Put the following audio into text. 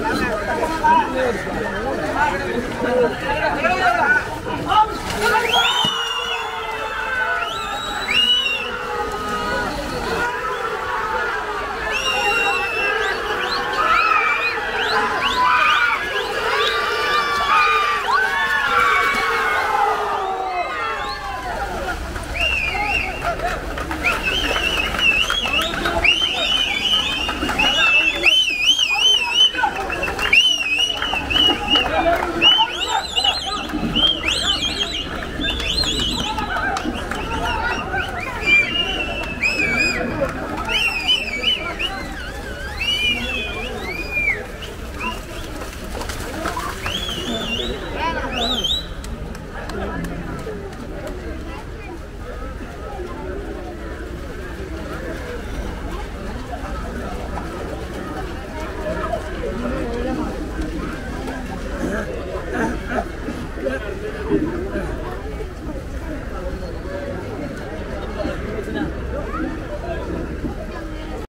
Vamos lá, vamos lá. 了。